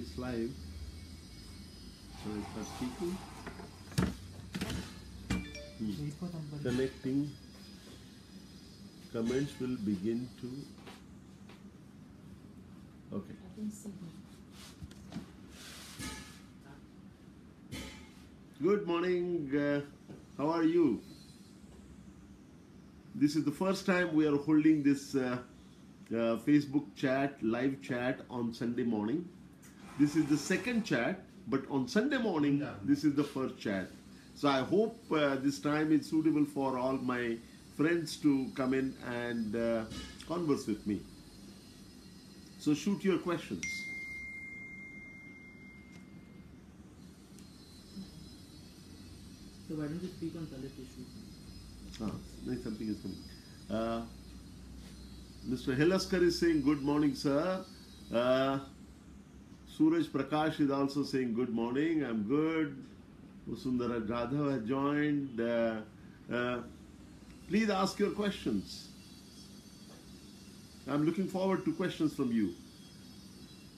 Live. So I start speaking. Hmm. Connecting. Comments will begin to. Okay. Good morning. Uh, how are you? This is the first time we are holding this uh, uh, Facebook chat, live chat on Sunday morning. This is the second chat, but on Sunday morning, this is the first chat. So I hope uh, this time is suitable for all my friends to come in and uh, converse with me. So shoot your questions. So why don't you speak on Dalit issues? Ah, something is coming. Uh, Mr. Helaskar is saying good morning, sir. Uh, Suraj Prakash is also saying good morning. I'm good. Sundara Jadhav has joined. Uh, uh, please ask your questions. I'm looking forward to questions from you.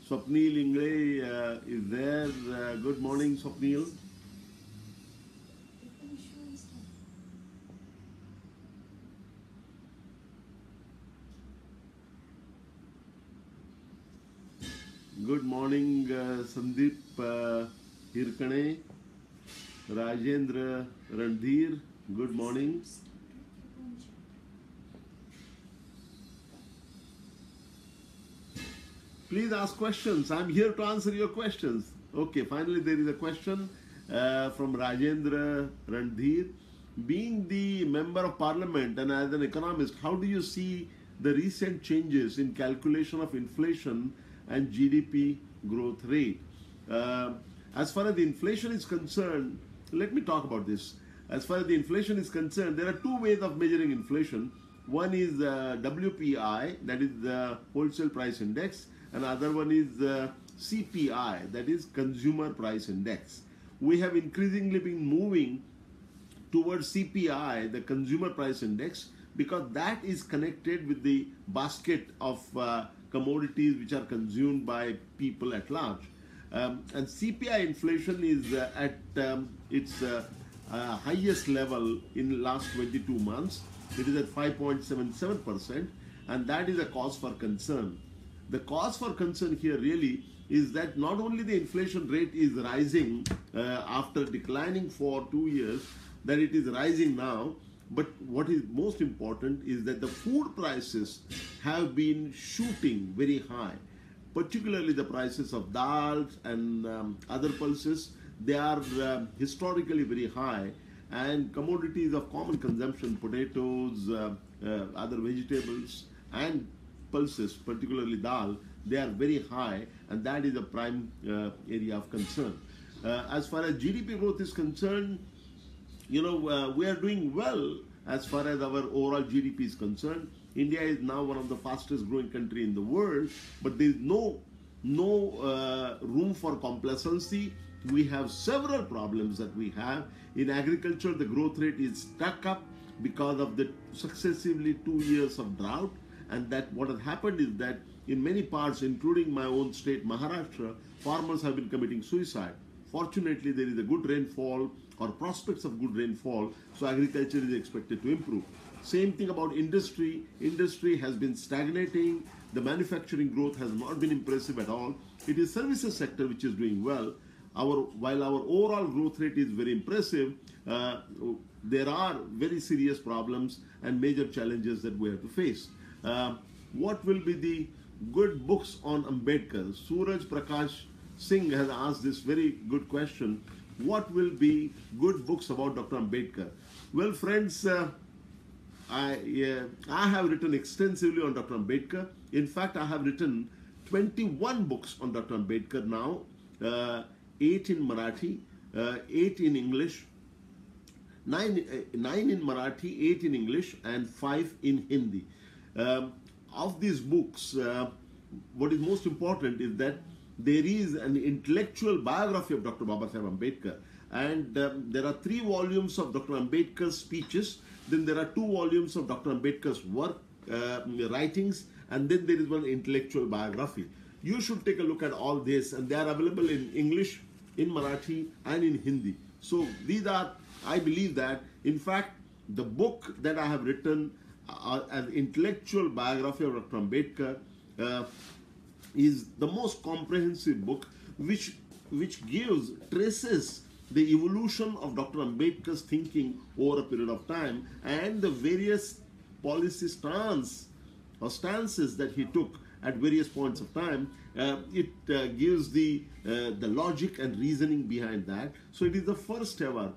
Swapnil Ingle uh, is there. Uh, good morning, Swapnil. Good morning, uh, Sandeep uh, Hirkane, Rajendra Randhir. Good morning. Please ask questions. I'm here to answer your questions. Okay, finally, there is a question uh, from Rajendra Randhir. Being the member of parliament and as an economist, how do you see the recent changes in calculation of inflation and GDP growth rate? Uh, as far as the inflation is concerned, let me talk about this. As far as the inflation is concerned, there are two ways of measuring inflation. One is uh, WPI, that is the wholesale price index, and other one is uh, CPI, that is consumer price index. We have increasingly been moving towards CPI, the consumer price index, because that is connected with the basket of uh, commodities which are consumed by people at large. Um, and CPI inflation is uh, at um, its uh, uh, highest level in last 22 months. It is at 5.77%, and that is a cause for concern. The cause for concern here really is that not only the inflation rate is rising uh, after declining for two years, that it is rising now, but what is most important is that the food prices have been shooting very high, particularly the prices of dals and um, other pulses. They are uh, historically very high, and commodities of common consumption, potatoes, uh, uh, other vegetables, and pulses, particularly dal, they are very high, and that is a prime uh, area of concern. Uh, as far as GDP growth is concerned, you know, uh, we are doing well as far as our overall GDP is concerned. India is now one of the fastest growing country in the world, but there is no no uh, room for complacency. We have several problems that we have in agriculture. The growth rate is stuck up because of the successively two years of drought, and that what has happened is that in many parts, including my own state, Maharashtra, farmers have been committing suicide. Fortunately, there is a good rainfall or prospects of good rainfall, so agriculture is expected to improve. Same thing about industry. Industry has been stagnating. The manufacturing growth has not been impressive at all. It is services sector which is doing well. Our while our overall growth rate is very impressive, uh, there are very serious problems and major challenges that we have to face. Uh, what will be the good books on Ambedkar? Suraj Prakash Singh has asked this very good question. What will be good books about Dr. Ambedkar? Well, friends, uh, I, uh, I have written extensively on Dr. Ambedkar. In fact, I have written 21 books on Dr. Ambedkar now, uh, 8 in Marathi, uh, 8 in English, 9, uh, 9 in Marathi, 8 in English, and 5 in Hindi. Um, of these books, uh, what is most important is that there is an intellectual biography of Dr. Baba Sahib Ambedkar. And um, there are three volumes of Dr. Ambedkar's speeches. Then there are two volumes of Dr. Ambedkar's work, uh, writings, and then there is one intellectual biography. you should take a look at all this, and they are available in English, in Marathi, and in Hindi. So these are, I believe that, in fact, the book that I have written, uh, an intellectual biography of Dr. Ambedkar, uh, is the most comprehensive book which which gives traces the evolution of Dr. Ambedkar's thinking over a period of time and the various policy stance or stances that he took at various points of time. Uh, it uh, gives the uh, the logic and reasoning behind that. So it is the first ever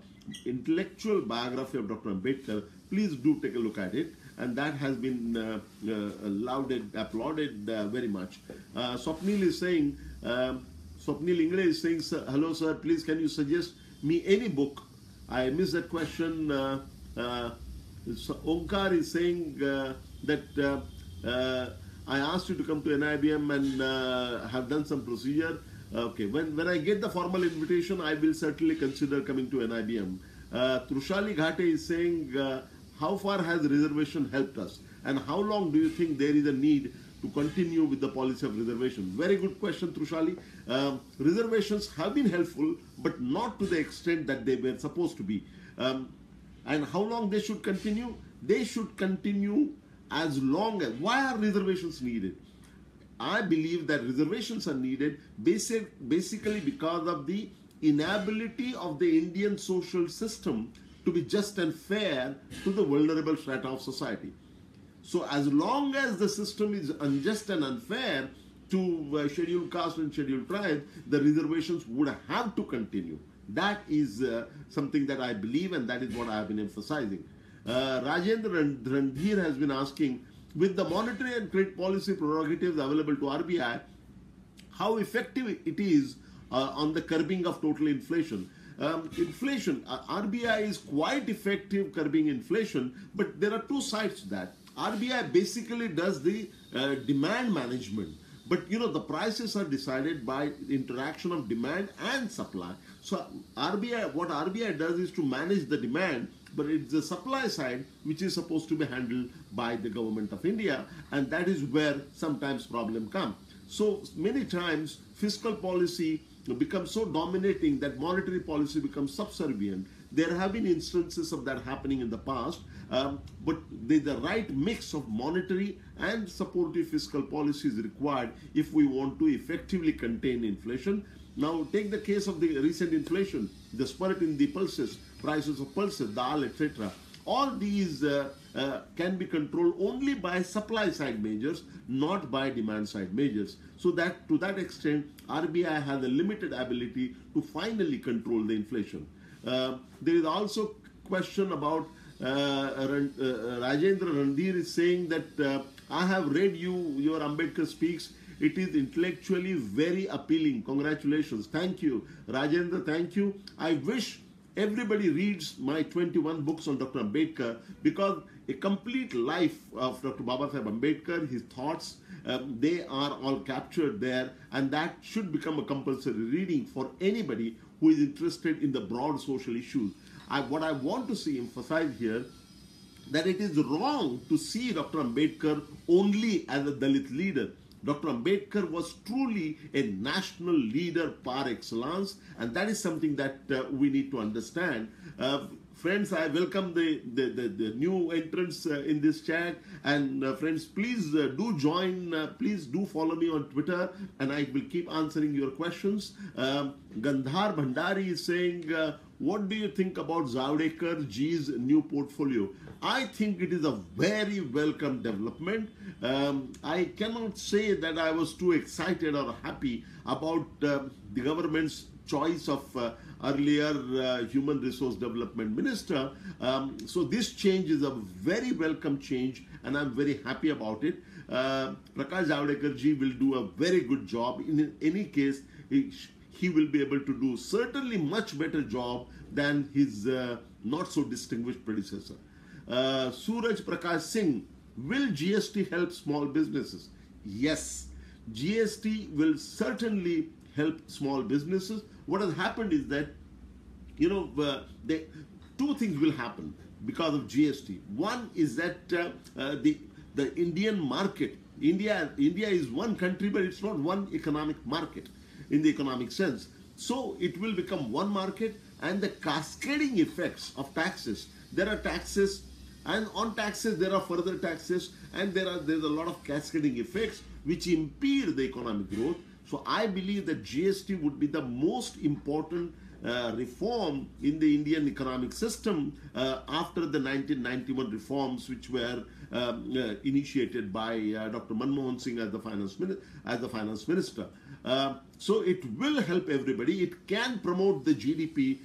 intellectual biography of Dr. Ambedkar. Please do take a look at it and that has been uh, uh, lauded, applauded uh, very much. Uh, Swapnil is saying, um, Swapnil Ingle is saying, hello sir, please can you suggest me any book? I missed that question. Uh, uh, so Omkar is saying uh, that I asked you to come to NIBM and have done some procedure. Okay, when, when I get the formal invitation, I will certainly consider coming to NIBM. Uh, Trushali Ghate is saying, how far has reservation helped us? And how long do you think there is a need to continue with the policy of reservation? Very good question, Trushali. Um, reservations have been helpful, but not to the extent that they were supposed to be. Um, and how long they should continue? They should continue as long as. Why are reservations needed? I believe that reservations are needed basic, basically because of the inability of the Indian social system to be just and fair to the vulnerable strata of society. So as long as the system is unjust and unfair to uh, scheduled caste and scheduled tribe, the reservations would have to continue. That is uh, something that I believe and that is what I have been emphasizing. Uh, Rajendra Randhir has been asking, with the monetary and credit policy prerogatives available to RBI, how effective it is uh, on the curbing of total inflation. Um, inflation, uh, RBI is quite effective curbing inflation, but there are two sides to that. RBI basically does the uh, demand management, but you know the prices are decided by interaction of demand and supply. So RBI, what RBI does is to manage the demand, but it's the supply side which is supposed to be handled by the government of India, and that is where sometimes problem come. So many times fiscal policy becomes so dominating that monetary policy becomes subservient. There have been instances of that happening in the past, um, but the, the right mix of monetary and supportive fiscal policy is required if we want to effectively contain inflation. Now, take the case of the recent inflation, the spurt in the pulses, prices of pulses, dal, etc. All these uh, uh, can be controlled only by supply side measures, not by demand side measures. So that to that extent, RBI has a limited ability to finally control the inflation. Uh, there is also question about uh, uh Rajendra Randhir is saying that I have read you your Ambedkar speaks. It is intellectually very appealing. Congratulations. Thank you. Rajendra, thank you. I wish everybody reads my 21 books on Dr. Ambedkar because a complete life of Dr. Baba Sahib Ambedkar, his thoughts, um, they are all captured there and that should become a compulsory reading for anybody who is interested in the broad social issues. I, what I want to see emphasized here that it is wrong to see Dr. Ambedkar only as a Dalit leader. Dr. Ambedkar was truly a national leader par excellence, and that is something that uh, we need to understand. Uh, friends, I welcome the, the, the, the new entrants uh, in this chat. And uh, friends, please uh, do join, uh, please do follow me on Twitter, and I will keep answering your questions. Um, Gandhar Bhandari is saying, what do you think about Javadekar G's new portfolio? I think it is a very welcome development. Um, I cannot say that I was too excited or happy about uh, the government's choice of uh, earlier uh, human resource development minister. Um, so this change is a very welcome change and I'm very happy about it. Uh, Prakash Javadekar ji will do a very good job. In any case, he, he will be able to do certainly much better job than his uh, not so distinguished predecessor. Uh, Suraj Prakash Singh, will GST help small businesses? Yes, GST will certainly help small businesses. What has happened is that, you know, uh, two things will happen because of GST. One is that uh, uh, the the Indian market India, India is one country, but it's not one economic market in the economic sense. So it will become one market, and the cascading effects of taxes. There are taxes, and on taxes there are further taxes, and there are there's a lot of cascading effects which impede the economic growth. So I believe that GST would be the most important uh, reform in the Indian economic system uh, after the 1991 reforms, which were um, uh, initiated by uh, Dr. Manmohan Singh as the finance as the finance minister. Uh, so it will help everybody. It can promote the GDP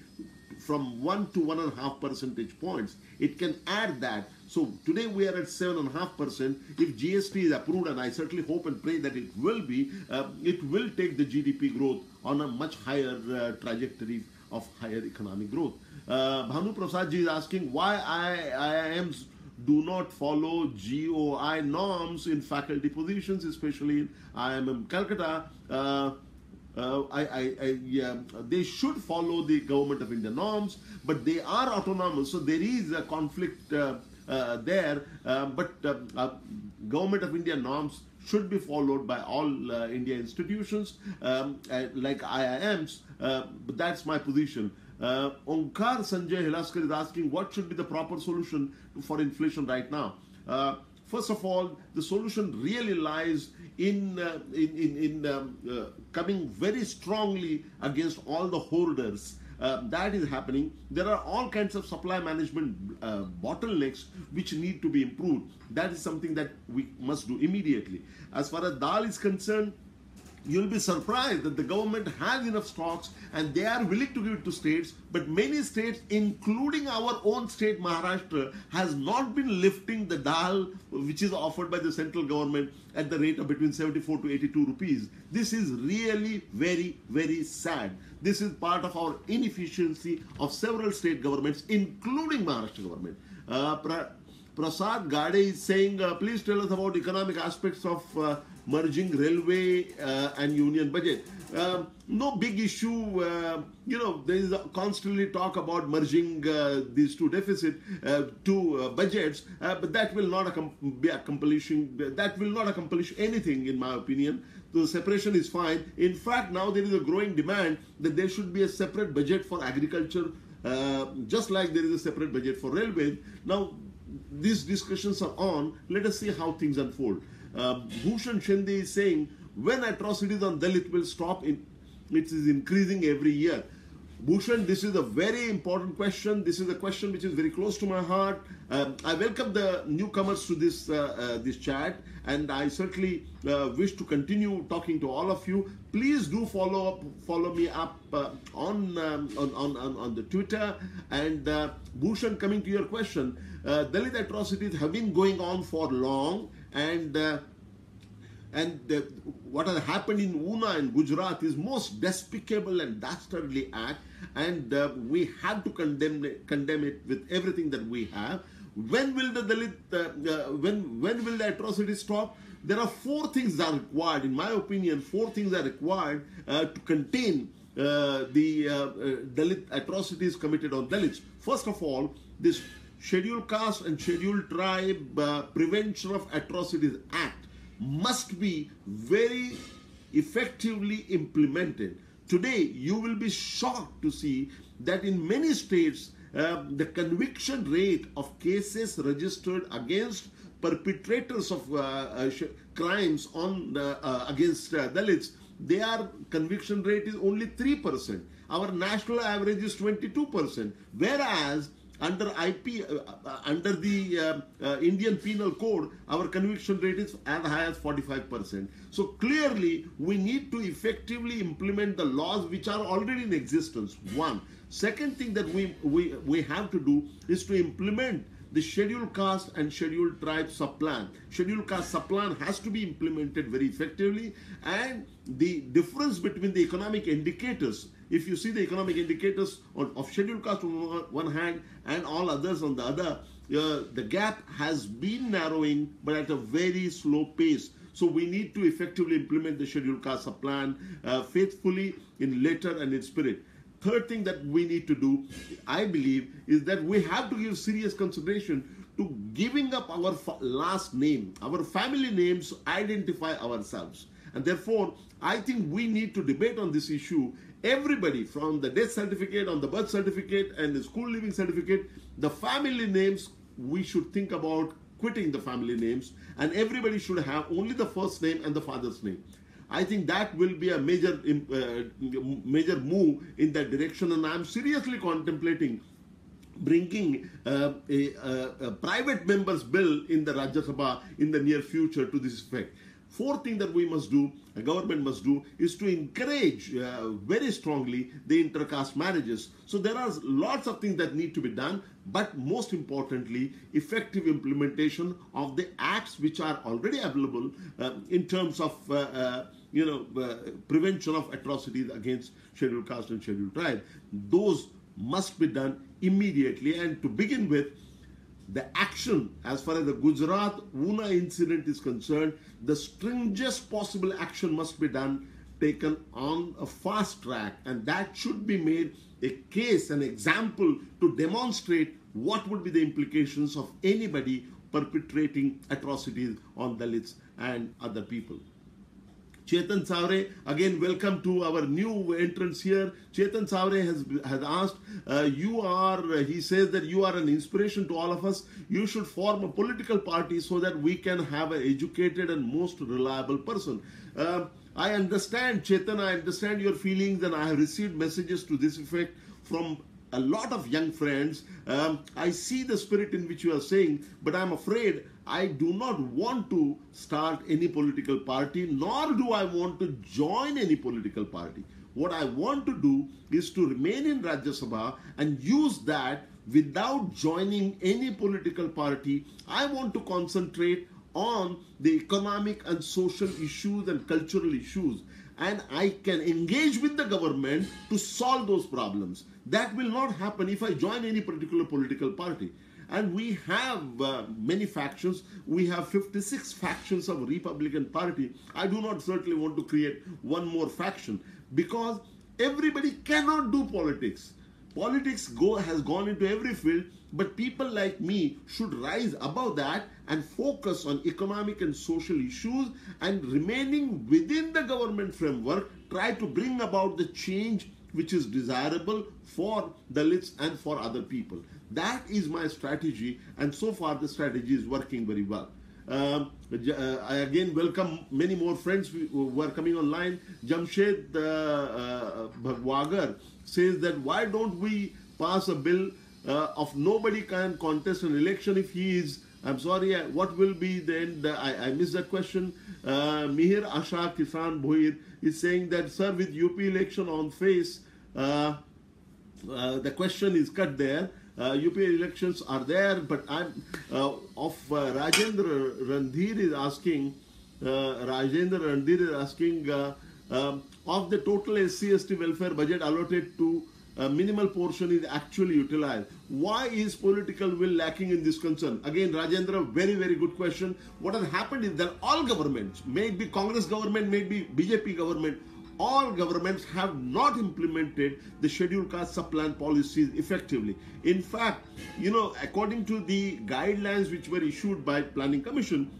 from one to one and a half percentage points. It can add that. So today we are at seven and a half percent. If GST is approved, and I certainly hope and pray that it will be, uh, it will take the GDP growth on a much higher uh, trajectory of higher economic growth. Uh, Bhanu Prasad ji is asking why I IIMs do not follow GOI norms in faculty positions, especially in IIM Calcutta. Uh, uh, I, I, I, yeah, they should follow the government of India norms, but they are autonomous, so there is a conflict uh there. Uh, but uh, government of India norms should be followed by all India institutions um, like IIMs. but that's my position. Uh, Onkar Sanjay Hilaskar is asking what should be the proper solution for inflation right now. Uh, first of all, the solution really lies in uh, in in, in um, uh, coming very strongly against all the hoarders. Uh, that is happening. There are all kinds of supply management uh, bottlenecks which need to be improved. That is something that we must do immediately. As far as dal is concerned, you'll be surprised that the government has enough stocks and they are willing to give it to states but many states including our own state maharashtra has not been lifting the dal which is offered by the central government at the rate of between 74 to 82 rupees this is really very very sad this is part of our inefficiency of several state governments including maharashtra government uh, Prasad Gade is saying, uh, please tell us about economic aspects of uh, merging railway uh, and union budget. Uh, no big issue. Uh, you know, there is constantly talk about merging uh, these two deficit, uh, two budgets, but that will not be accomplishing. That will not accomplish anything, in my opinion. The separation is fine. In fact, now there is a growing demand that there should be a separate budget for agriculture, just like there is a separate budget for railways. Now, these discussions are on. Let us see how things unfold. Uh, Bhushan Shende is saying, when atrocities on Dalit will stop, in, it is increasing every year. Bhushan, this is a very important question. This is a question which is very close to my heart. Um, I welcome the newcomers to this uh, uh, this chat, and I certainly uh, wish to continue talking to all of you. Please do follow up, follow me up uh, on, um, on, on on the Twitter. And uh, Bhushan, coming to your question, uh, Dalit atrocities have been going on for long and and the, what has happened in Una and Gujarat is most despicable and dastardly act, and uh, we have to condemn it, condemn it with everything that we have. When will the Dalit, uh, uh, when when will the atrocities stop? There are four things that are required, in my opinion. Four things are required uh, to contain uh, the Dalit atrocities committed on Dalits. First of all, this Scheduled Caste and Scheduled Tribe uh, Prevention of Atrocities Act must be very effectively implemented. Today, you will be shocked to see that in many states, uh, the conviction rate of cases registered against perpetrators of uh, uh, crimes on uh, against uh, Dalits, their conviction rate is only 3%. Our national average is 22%. Whereas under IP, uh, uh, under the uh, uh, Indian Penal Code, our conviction rate is as high as 45%. So clearly, we need to effectively implement the laws which are already in existence. One. Second thing that we, we, we have to do is to implement the scheduled caste and scheduled tribe subplan. Scheduled caste subplan has to be implemented very effectively and the difference between the economic indicators if you see the economic indicators on, of scheduled caste on one hand and all others on the other, uh, the gap has been narrowing but at a very slow pace. So we need to effectively implement the scheduled caste plan uh, faithfully in letter and in spirit. Third thing that we need to do, I believe, is that we have to give serious consideration to giving up our last name, our family names identify ourselves. And therefore, I think we need to debate on this issue. Everybody, from the death certificate, on the birth certificate, and the school living certificate, the family names, we should think about quitting the family names, and everybody should have only the first name and the father's name. I think that will be a major uh, major move in that direction, and I'm seriously contemplating bringing uh, a, a, a, private members bill in the Rajya Sabha in the near future to this effect. Fourth thing that we must do, a government must do, is to encourage uh, very strongly the intercaste marriages. So there are lots of things that need to be done, but most importantly, effective implementation of the acts which are already available uh, in terms of uh, uh you know uh, prevention of atrocities against scheduled caste and scheduled tribe. Those must be done immediately. And to begin with, the action as far as the Gujarat Una incident is concerned, the stringent possible action must be done, taken on a fast track, and that should be made a case, an example to demonstrate what would be the implications of anybody perpetrating atrocities on Dalits and other people. Chetan Savre, again, welcome to our new entrance here. Chetan Savre has, has asked, uh, you are, uh, he says that you are an inspiration to all of us. You should form a political party so that we can have an educated and most reliable person. Uh, I understand, Chetan, I understand your feelings and I have received messages to this effect from a lot of young friends. Um, I see the spirit in which you are saying, but I'm afraid I do not want to start any political party, nor do I want to join any political party. What I want to do is to remain in Rajya Sabha and use that without joining any political party. I want to concentrate on the economic and social issues and cultural issues and I can engage with the government to solve those problems. That will not happen if I join any particular political party. And we have uh, many factions. We have 56 factions of Republican Party. I do not certainly want to create one more faction because everybody cannot do politics. Politics go, has gone into every field, but people like me should rise above that and focus on economic and social issues and remaining within the government framework, try to bring about the change which is desirable for Dalits and for other people. That is my strategy, and so far the strategy is working very well. Um, uh, I again welcome many more friends who are coming online. Jamshed uh, uh, Bhagwagar says that why don't we pass a bill uh, of nobody can contest an election if he is I'm sorry, what will be then? The, I, I missed that question. Uh, Mihir Asha Kisan Bhoir is saying that, sir, with UP election on face, uh, uh, the question is cut there. Uh, UP elections are there, but I'm uh, of uh, Rajendra Randhir is asking. Uh, Rajendra Randhir is asking um, of the total SC/ST welfare budget allotted to a minimal portion is actually utilized. Why is political will lacking in this concern? Again, Rajendra, very, very good question. What has happened is that all governments, may be Congress government, may be BJP government, all governments have not implemented the scheduled caste subplan policies effectively. In fact, you know, according to the guidelines which were issued by Planning Commission,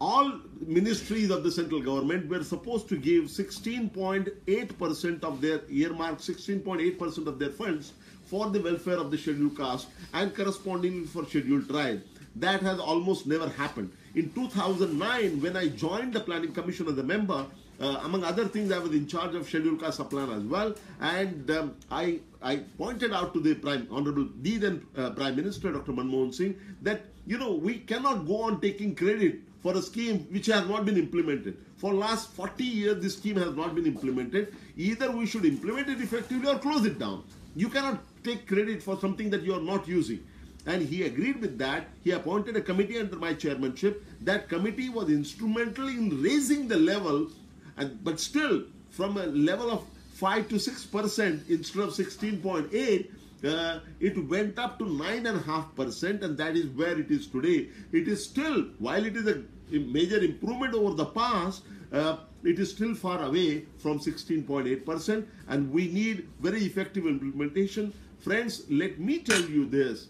all ministries of the central government were supposed to give 16.8% of their earmarked 16.8% of their funds for the welfare of the scheduled caste and correspondingly for scheduled tribe. That has almost never happened. In 2009, when I joined the Planning Commission as a member, uh, among other things, I was in charge of scheduled caste plan as well, and um, I I pointed out to the Prime Honorable the then uh, Prime Minister Dr. Manmohan Singh that you know we cannot go on taking credit for a scheme which has not been implemented. For last 40 years, this scheme has not been implemented. Either we should implement it effectively or close it down. You cannot take credit for something that you are not using. And he agreed with that. He appointed a committee under my chairmanship. That committee was instrumental in raising the level, and, but still from a level of 5 to 6% instead of 16.8, uh, it went up to 9.5% and that is where it is today. It is still, while it is a major improvement over the past, uh, it is still far away from 16.8% and we need very effective implementation. Friends, let me tell you this.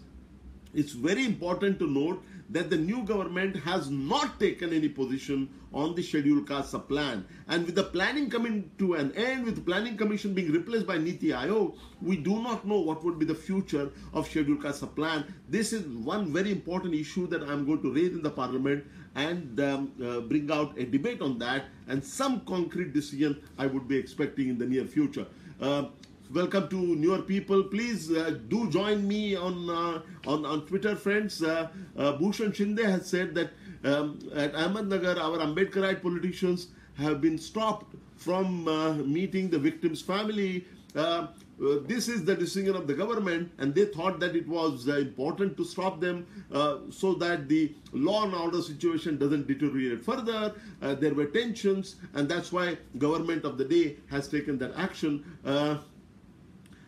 it's very important to note that the new government has not taken any position on the scheduled caste plan. And with the planning coming to an end, with the planning commission being replaced by Niti Aayog, we do not know what would be the future of scheduled caste plan. This is one very important issue that I'm going to raise in the parliament and um, uh, bring out a debate on that and some concrete decision I would be expecting in the near future. Uh, welcome to newer people. Please uh, do join me on uh, on on Twitter, friends. Uh, uh, Bhushan Shinde has said that um, at Ahmednagar, our Ambedkarite politicians have been stopped from uh, meeting the victim's family. Uh, this is the decision of the government, and they thought that it was important to stop them so that the law and order situation doesn't deteriorate further. There were tensions, and that's why government of the day has taken that action.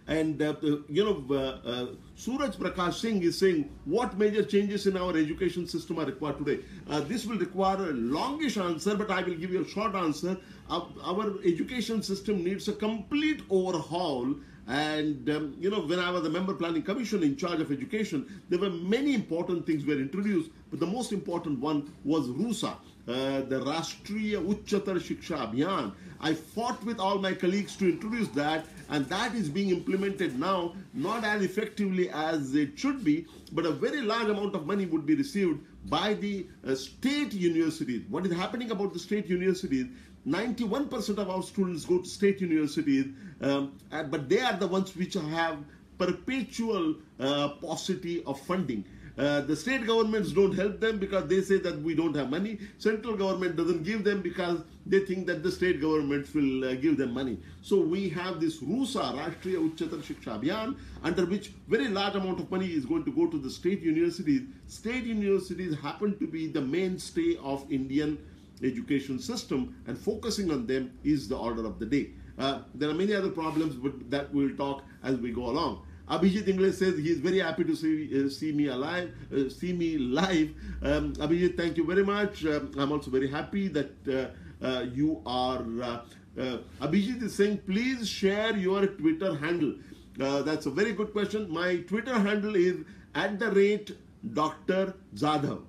And uh, you know, uh, uh, Suraj Prakash Singh is saying what major changes in our education system are required today. Uh, this will require a longish answer, but I will give you a short answer. Our, our education system needs a complete overhaul. And um, you know, when I was a member planning commission in charge of education, there were many important things were introduced, but the most important one was RUSA. Uh, the Rashtriya Uchchatar Shiksha Abhiyan. I fought with all my colleagues to introduce that, and that is being implemented now, not as effectively as it should be, but a very large amount of money would be received by the uh, state universities. What is happening about the state universities? 91% of our students go to state universities, um, but they are the ones which have perpetual uh, paucity of funding. Uh, the state governments don't help them because they say that we don't have money. Central government doesn't give them because they think that the state governments will uh, give them money. So we have this RUSA, Rashtriya Uchchatar Shiksha Abhiyan, under which very large amount of money is going to go to the state universities. State universities happen to be the mainstay of Indian education system and focusing on them is the order of the day. Uh, there are many other problems, but that we'll talk as we go along. Abhijit Ingle says he is very happy to see, uh, see me alive, uh, see me live. Um, Abhijit, thank you very much. Um, I'm also very happy that uh, uh you are. Uh, uh, Abhijit is saying, please share your Twitter handle. that's a very good question. My Twitter handle is at the rate Dr. Jadhav.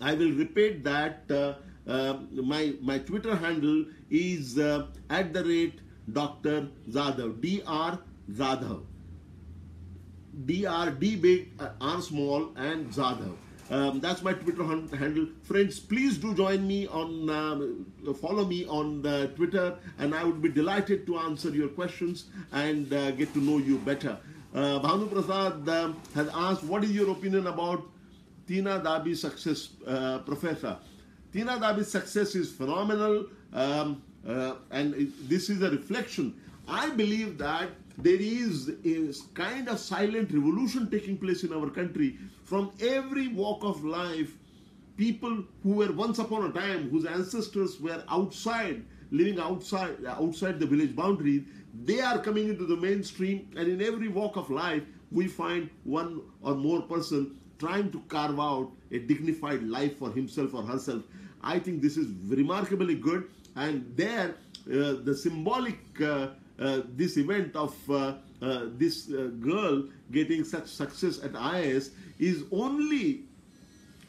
I will repeat that. my my Twitter handle is at the rate Dr. Jadhav. Dr. Jadhav. Dr. D big, uh, R small, and Jadhav. Um, that's my Twitter handle. Friends, please do join me on, uh, follow me on uh, Twitter, and I would be delighted to answer your questions and uh, get to know you better. Uh, Bhanu Prasad um, has asked, what is your opinion about Tina Dabi's success, uh, Professor? Tina Dabi's success is phenomenal, um, uh, and this is a reflection. I believe that there is a kind of silent revolution taking place in our country. From every walk of life people who were once upon a time whose ancestors were outside living outside outside the village boundary, they are coming into the mainstream and in every walk of life we find one or more person trying to carve out a dignified life for himself or herself. I think this is remarkably good and there uh, the symbolic uh, uh, this event of uh, uh, this girl getting such success at IAS is only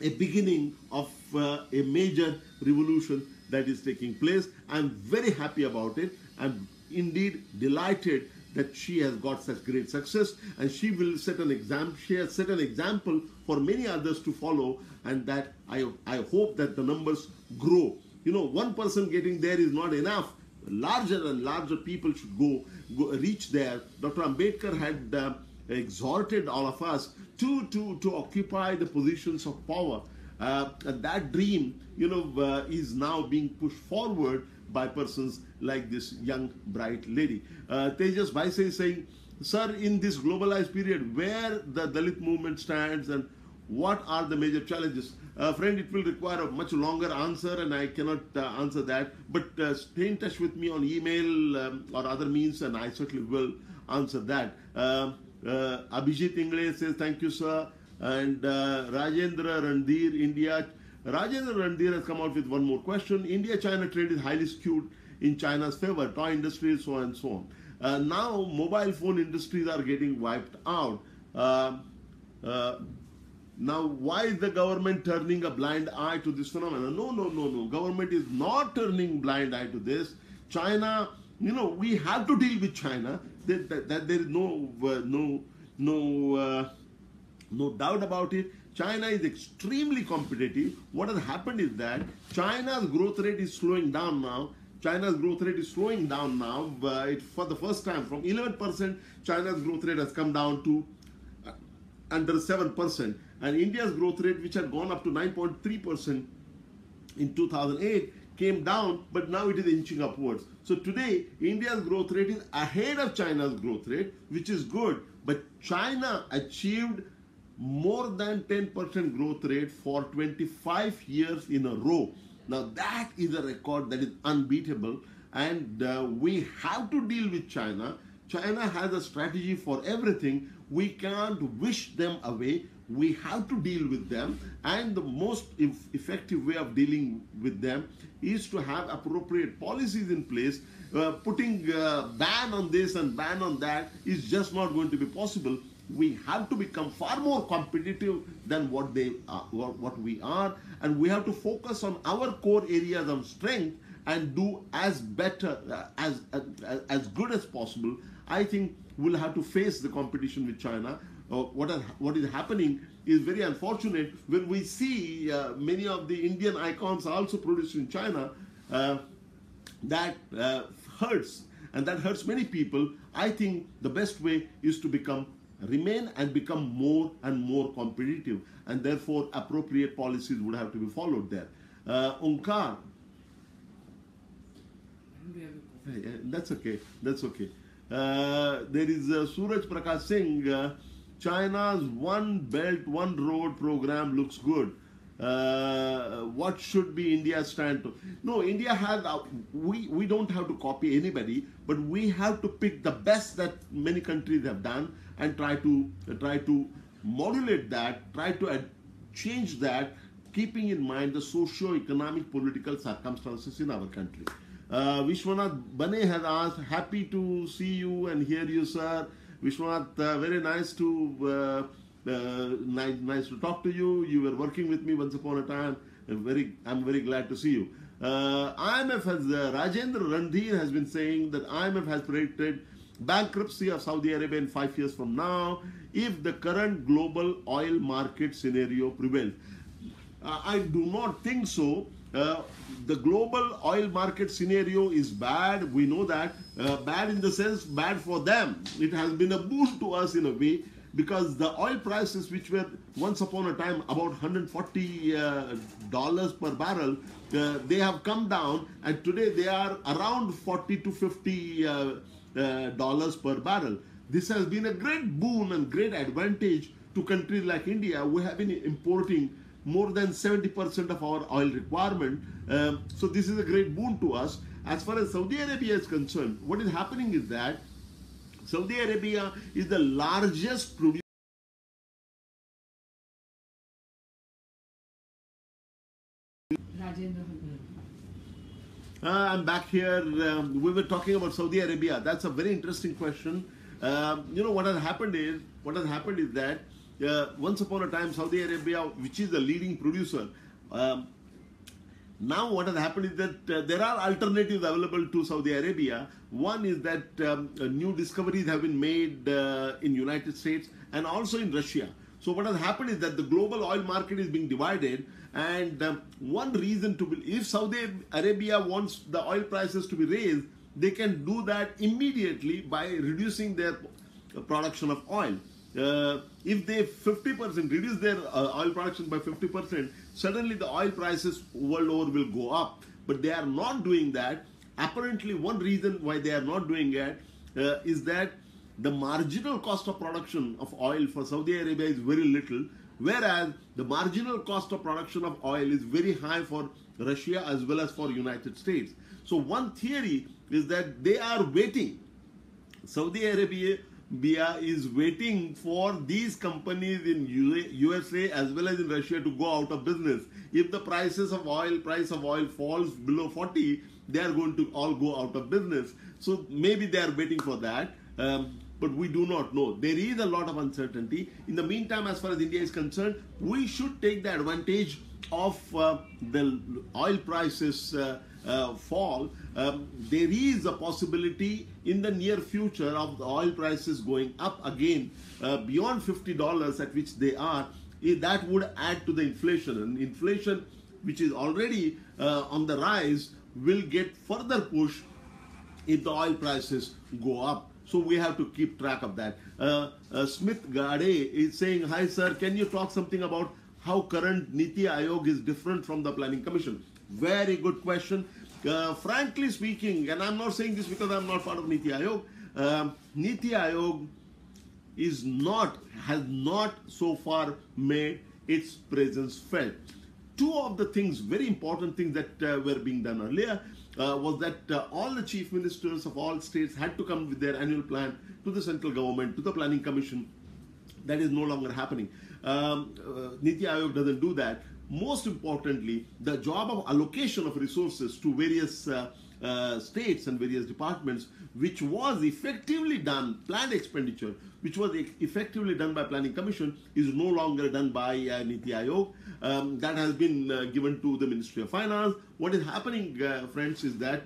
a beginning of a major revolution that is taking place. I'm very happy about it. I'm indeed delighted that she has got such great success and she will set an example she has set an example for many others to follow and that I, I hope that the numbers grow you know one person getting there is not enough larger and larger people should go, go reach there. Dr. Ambedkar had uh, exhorted all of us to, to, to occupy the positions of power. Uh, and that dream, you know, uh, is now being pushed forward by persons like this young, bright lady. Uh, Tejas Baise is saying, Sir, in this globalized period, where the Dalit movement stands and what are the major challenges? Uh, friend, it will require a much longer answer and I cannot uh, answer that. But uh, stay in touch with me on email um, or other means and I certainly will answer that. Uh, uh, Abhijit Ingle says, thank you, sir. And uh, Rajendra Randhir, India. Rajendra Randhir has come out with one more question. India-China trade is highly skewed in China's favor, toy industry, so on and so on. now, mobile phone industries are getting wiped out. Now, why is the government turning a blind eye to this phenomenon? No, no, no, no. Government is not turning blind eye to this. China, you know, we have to deal with China. That, that, that there is no, uh, no, no, uh, no doubt about it. China is extremely competitive. What has happened is that China's growth rate is slowing down now. China's growth rate is slowing down now. Uh, it, for the first time, from 11%, China's growth rate has come down to uh, under 7%. And India's growth rate, which had gone up to 9.3% in 2008, came down, but now it is inching upwards. So today, India's growth rate is ahead of China's growth rate, which is good. But China achieved more than 10% growth rate for 25 years in a row. Now that is a record that is unbeatable and uh, we have to deal with China. China has a strategy for everything. We can't wish them away. We have to deal with them. And the most effective way of dealing with them is to have appropriate policies in place. Uh, putting uh, ban on this and ban on that is just not going to be possible. We have to become far more competitive than what they are, what we are. And we have to focus on our core areas of strength and do as better uh, as, as as good as possible. I think we'll have to face the competition with china uh, what are, what is happening is very unfortunate when we see uh, many of the indian icons also produced in china uh, that uh, hurts. And that hurts many people. I think the best way is to become remain and become more and more competitive. And therefore appropriate policies would have to be followed there. Uh, Onkar, that's okay, that's okay. Uh, there is uh, Suraj Prakash Singh, uh, China's One Belt, One Road program looks good. Uh, what should be India's stand to? No, India has, uh, we, we don't have to copy anybody, but we have to pick the best that many countries have done and try to, uh, try to modulate that, try to change that, keeping in mind the socio-economic political circumstances in our country. Uh, Vishwanath Bane has asked, happy to see you and hear you, sir. Vishwanath, uh, very nice to uh, uh, nice, nice to talk to you. You were working with me once upon a time. I'm very, I'm very glad to see you. Uh, IMF has, uh, Rajendra Randhir has been saying that IMF has predicted bankruptcy of Saudi Arabia in five years from now if the current global oil market scenario prevails. Uh, I do not think so. Uh, the global oil market scenario is bad. We know that. Uh, bad in the sense, bad for them. It has been a boon to us in a way because the oil prices which were once upon a time about 140 uh, dollars per barrel uh, they have come down and today they are around 40 to 50 uh, uh, dollars per barrel this has been a great boon and great advantage to countries like India we have been importing more than 70% of our oil requirement um, so this is a great boon to us as far as Saudi Arabia is concerned what is happening is that Saudi Arabia is the largest producer Uh, I'm back here. Um, we were talking about Saudi Arabia. That's a very interesting question. Um, you know what has happened is what has happened is that uh, once upon a time Saudi Arabia, which is the leading producer, um, now what has happened is that uh, there are alternatives available to Saudi Arabia. One is that um, uh, new discoveries have been made uh, in United States and also in Russia. So what has happened is that the global oil market is being divided and um, one reason to be, if Saudi Arabia wants the oil prices to be raised, they can do that immediately by reducing their production of oil. Uh, if they 50% reduce their uh, oil production by 50%, suddenly the oil prices world over will go up. But they are not doing that. Apparently, one reason why they are not doing it uh, is that the marginal cost of production of oil for Saudi Arabia is very little, whereas the marginal cost of production of oil is very high for Russia as well as for United States. So one theory is that they are waiting. Saudi Arabia BIA is waiting for these companies in USA as well as in Russia to go out of business. If the prices of oil, price of oil falls below 40, they are going to all go out of business. So maybe they are waiting for that. Um, but we do not know. There is a lot of uncertainty. In the meantime, as far as India is concerned, we should take the advantage of uh, the oil prices uh, uh, fall. Um, there is a possibility in the near future of the oil prices going up again uh, beyond $50 at which they are. That would add to the inflation. And inflation, which is already uh, on the rise, will get further push if the oil prices go up. So we have to keep track of that. Uh, uh, Smith Gade is saying, Hi sir, can you talk something about how current Niti Aayog is different from the Planning Commission? Very good question. Uh, frankly speaking, and I'm not saying this because I'm not part of Niti Aayog, um, Niti Aayog is not, has not so far made its presence felt. Two of the things, very important things that uh, were being done earlier uh, was that uh, all the chief ministers of all states had to come with their annual plan to the central government, to the planning commission. That is no longer happening. Um, uh, Niti Aayog doesn't do that. Most importantly, the job of allocation of resources to various uh, uh, states and various departments, which was effectively done, planned expenditure, which was effectively done by Planning Commission, is no longer done by uh, Niti Aayog. Um, that has been uh, given to the Ministry of Finance. What is happening, uh, friends, is that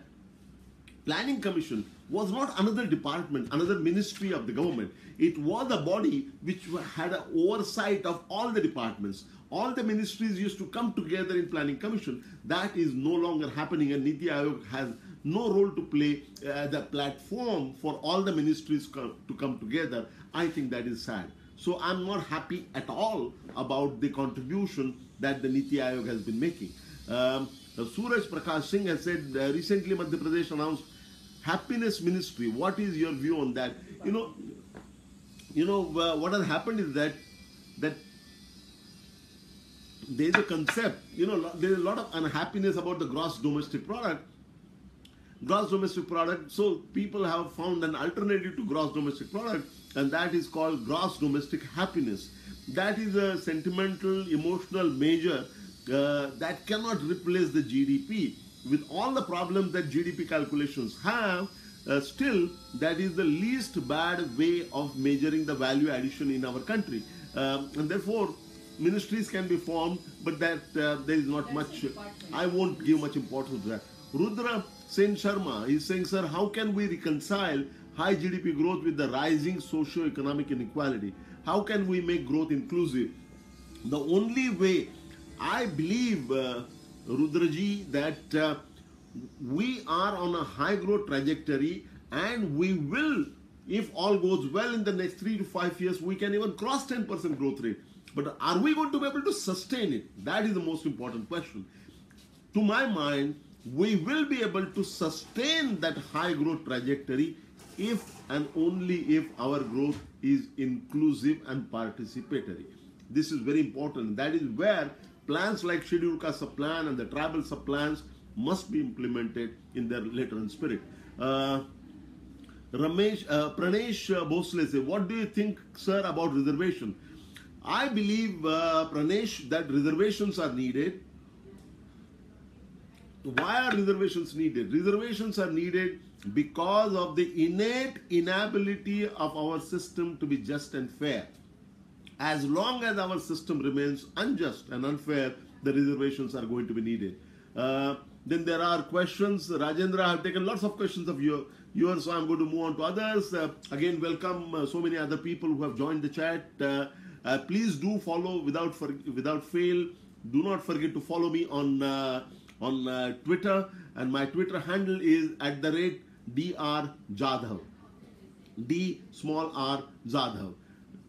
Planning Commission was not another department, another ministry of the government. It was a body which had an oversight of all the departments. All the ministries used to come together in Planning Commission. That is no longer happening and Niti Aayog has no role to play as a platform for all the ministries to come together. I think that is sad. So I'm not happy at all about the contribution that the Niti Aayog has been making. Um, Suraj Prakash Singh has said uh, recently Madhya Pradesh announced happiness ministry. What is your view on that? You know, you know uh, what has happened is that that there is a concept. You know, there is a lot of unhappiness about the gross domestic product. Gross domestic product. So people have found an alternative to gross domestic product, and that is called gross domestic happiness. That is a sentimental, emotional measure uh, that cannot replace the GDP. With all the problems that GDP calculations have, uh, still that is the least bad way of measuring the value addition in our country. Um, and therefore, ministries can be formed, but that uh, there is not That's much. I won't give much importance to that. Rudra Sen Sharma is saying, sir, how can we reconcile high GDP growth with the rising socio-economic inequality? How can we make growth inclusive? The only way I believe, uh, Rudraji, that uh, we are on a high growth trajectory and we will, if all goes well in the next three to five years, we can even cross 10% growth rate. But are we going to be able to sustain it? That is the most important question. To my mind, we will be able to sustain that high growth trajectory if and only if our growth is inclusive and participatory. This is very important. That is where plans like scheduled caste plan and the tribal subplans must be implemented in their letter and spirit. Uh, Ramesh, uh, Pranesh uh, Bhosle say, what do you think, sir, about reservation? I believe, uh, Pranesh, that reservations are needed. Why are reservations needed? Reservations are needed because of the innate inability of our system to be just and fair. As long as our system remains unjust and unfair, the reservations are going to be needed. Uh, then there are questions. Rajendra, I have taken lots of questions of you, You yours, so I'm going to move on to others. Uh, again, welcome uh, so many other people who have joined the chat. Uh, uh, please do follow without for, without fail. Do not forget to follow me on uh, on uh, Twitter, and my Twitter handle is at the rate dr jadhav, d small r jadhav,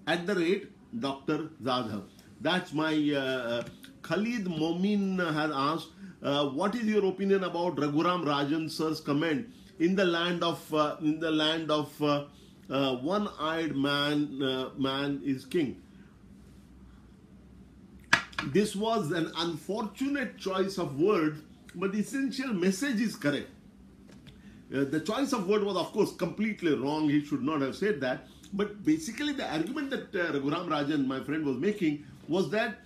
at the rate Dr. Jadhav. That's my uh, Khalid Momin has asked, uh, what is your opinion about Raghuram Rajan sir's comment in the land of uh, in the land of uh, uh, one-eyed man uh, man is king? This was an unfortunate choice of words, but the essential message is correct. the choice of word was, of course, completely wrong. He should not have said that. But basically, the argument that uh, Raghuram Rajan, my friend, was making was that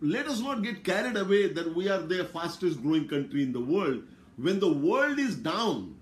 let us not get carried away that we are the fastest growing country in the world. When the world is down,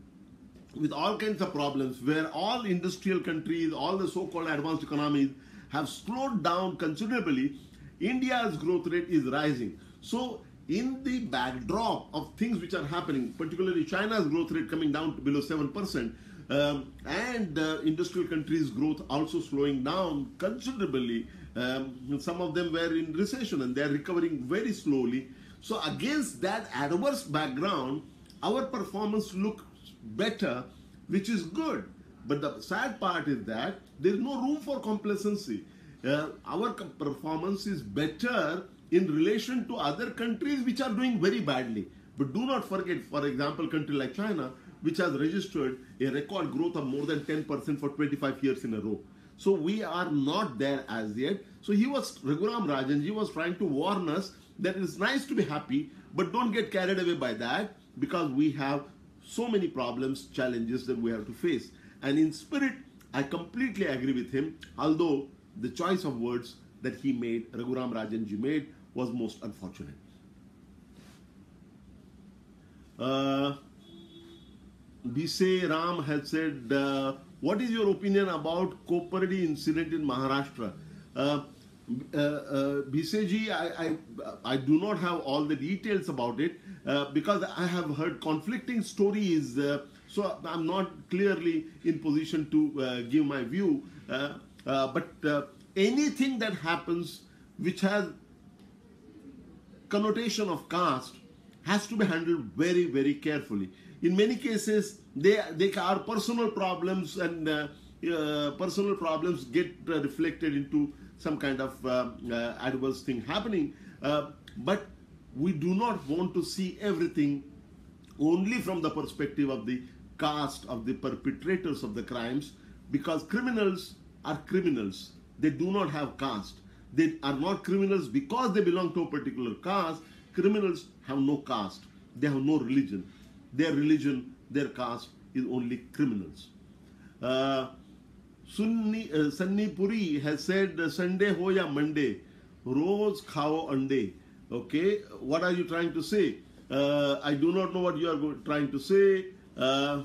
with all kinds of problems where all industrial countries, all the so-called advanced economies have slowed down considerably, India's growth rate is rising. So in the backdrop of things which are happening, particularly China's growth rate coming down to below 7%, um, and uh, industrial countries' growth also slowing down considerably. Um, some of them were in recession and they are recovering very slowly. So against that adverse background, our performance looks better, which is good. But the sad part is that there is no room for complacency. Uh, our performance is better in relation to other countries which are doing very badly. But do not forget, for example, country like China, which has registered a record growth of more than 10% for 25 years in a row. So we are not there as yet. So he was, Raghuram Rajanji was trying to warn us that it's nice to be happy, but don't get carried away by that because we have so many problems, challenges that we have to face. And in spirit, I completely agree with him, although the choice of words that he made, Raghuram Rajanji made, was most unfortunate. Uh, Bise Ram had said, uh, what is your opinion about Kopardi incident in Maharashtra? Uh, uh, uh, I, I, I, do not have all the details about it uh, because I have heard conflicting stories. Uh, so I'm not clearly in position to uh, give my view. Uh, but anything that happens which has connotation of caste has to be handled very, very carefully. In many cases, they, they are personal problems and personal problems get reflected into some kind of uh, uh, adverse thing happening. Uh, but we do not want to see everything only from the perspective of the caste of the perpetrators of the crimes because criminals are criminals. They do not have caste. They are not criminals because they belong to a particular caste. Criminals have no caste. They have no religion. Their religion, their caste is only criminals. Uh, Sunni, uh, Sunni Puri has said uh, Sunday ho ya Monday, rose khao ande. Okay, what are you trying to say? Uh, I do not know what you are trying to say. Uh,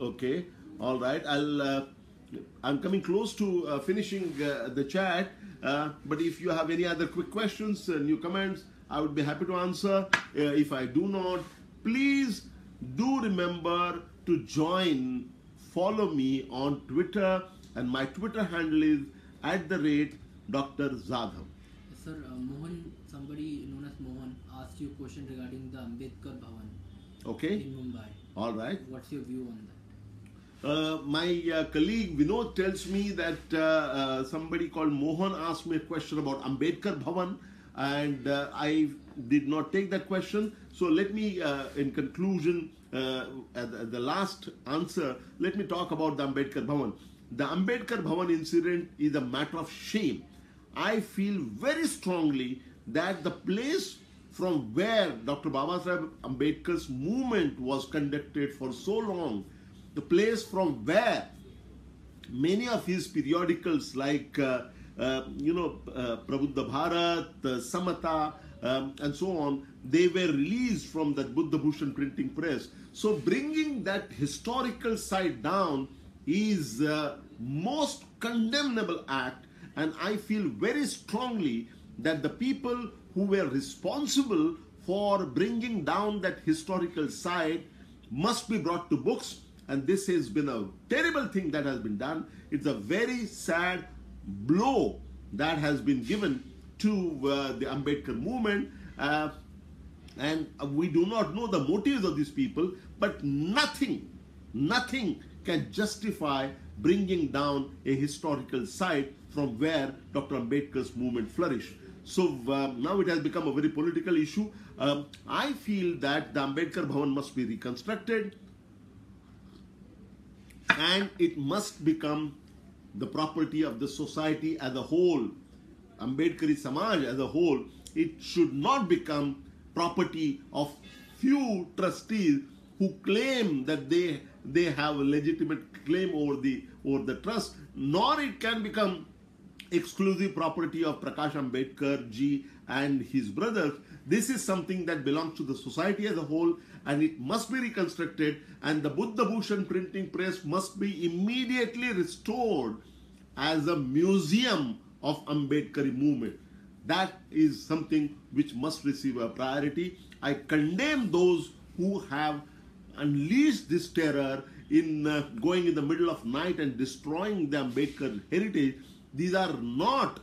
okay, all right. I'll. Uh, I'm coming close to uh, finishing the chat. but if you have any other quick questions, new comments, I would be happy to answer. if I do not, please do remember to join, follow me on Twitter and my Twitter handle is at the rate Dr. Jadhav. Sir, uh, Mohan, somebody known as Mohan asked you a question regarding the Ambedkar Bhavan okay. in Mumbai. All right. What's your view on that? Uh, my uh, colleague Vinod tells me that uh, uh somebody called Mohan asked me a question about Ambedkar Bhavan and uh, I did not take that question. So let me, in conclusion, at the last answer, let me talk about the Ambedkar Bhavan the Ambedkar Bhavan incident is a matter of shame. I feel very strongly that the place from where Dr. Babasaheb Ambedkar's movement was conducted for so long, the place from where many of his periodicals like, uh, uh, you know, uh, Prabuddha Bharat, uh, Samata, um, and so on, they were released from that Buddha Bhushan printing press. So bringing that historical side down is uh, most condemnable act and I feel very strongly that the people who were responsible for bringing down that historical side must be brought to books and this has been a terrible thing that has been done. It's a very sad blow that has been given to uh, the Ambedkar movement uh, and we do not know the motives of these people but nothing, nothing can justify bringing down a historical site from where Dr. Ambedkar's movement flourished. So um, now it has become a very political issue. Um, I feel that the Ambedkar Bhavan must be reconstructed and it must become the property of the society as a whole. Ambedkari Samaj as a whole, it should not become property of few trustees who claim that they they have a legitimate claim over the over the trust, nor it can become exclusive property of Prakash Ambedkar ji and his brothers. This is something that belongs to the society as a whole and it must be reconstructed and the Buddha Bhushan printing press must be immediately restored as a museum of Ambedkari movement. That is something which must receive a priority. I condemn those who have unleashed this terror in uh, going in the middle of night and destroying the Ambedkar heritage. These are not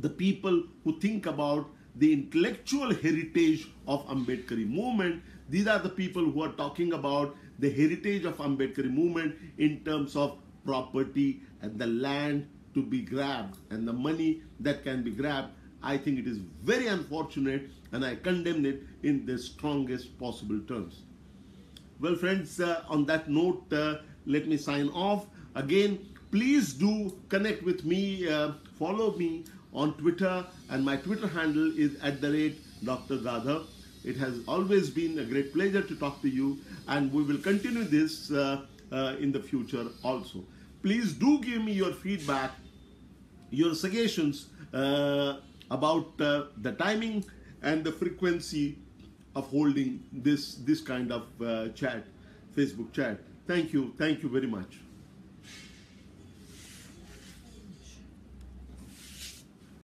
the people who think about the intellectual heritage of Ambedkari movement. These are the people who are talking about the heritage of Ambedkari movement in terms of property and the land to be grabbed and the money that can be grabbed. I think it is very unfortunate and I condemn it in the strongest possible terms. Well, friends, uh, on that note, uh, let me sign off. Again, please do connect with me, uh, follow me on Twitter, and my Twitter handle is at the rate Dr. Jadhav. It has always been a great pleasure to talk to you, and we will continue this uh, uh, in the future also. Please do give me your feedback, your suggestions uh, about uh, the timing and the frequency of holding this this kind of uh, chat, Facebook chat. Thank you, thank you very much.